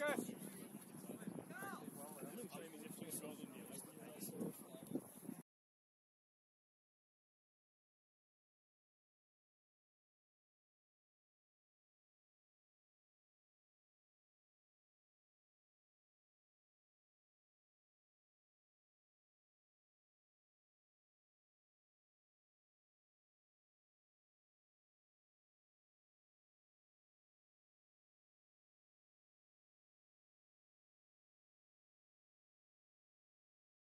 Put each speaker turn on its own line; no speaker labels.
Тихо!